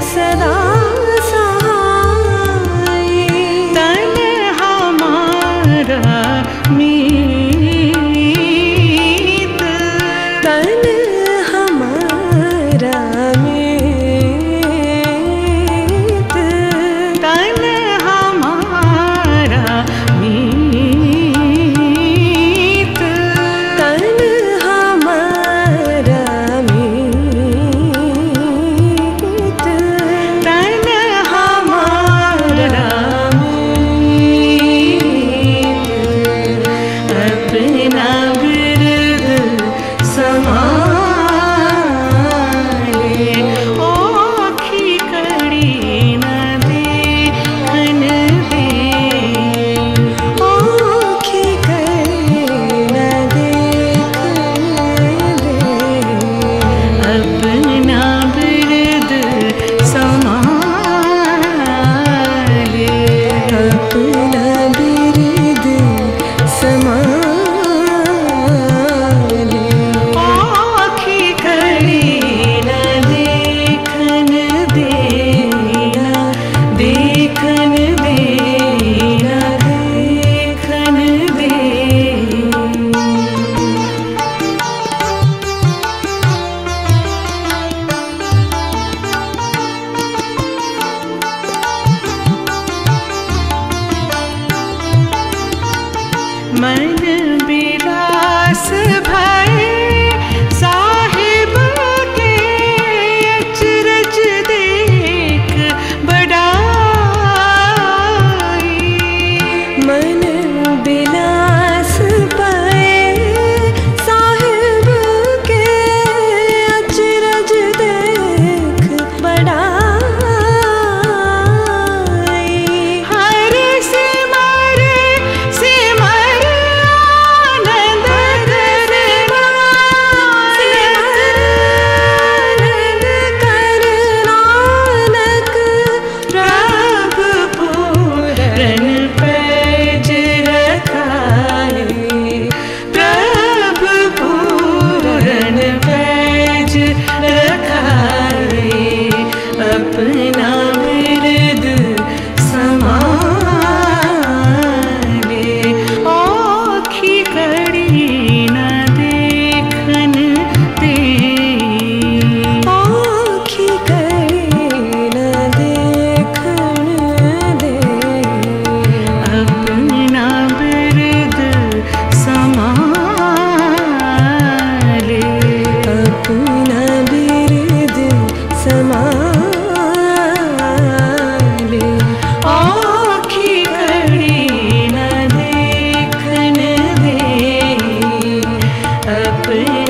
said अपना 对。